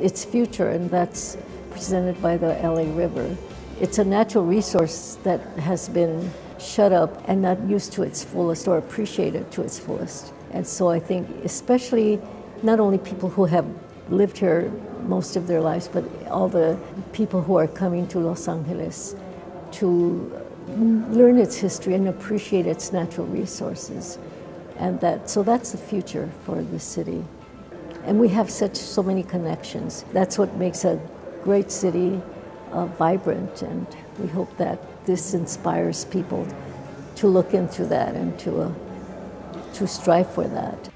its future, and that's presented by the LA River. It's a natural resource that has been shut up and not used to its fullest or appreciated to its fullest. And so I think, especially not only people who have lived here most of their lives, but all the people who are coming to Los Angeles to learn its history and appreciate its natural resources. And that, so that's the future for the city. And we have such so many connections. That's what makes a great city uh, vibrant, and we hope that this inspires people to look into that and to, uh, to strive for that.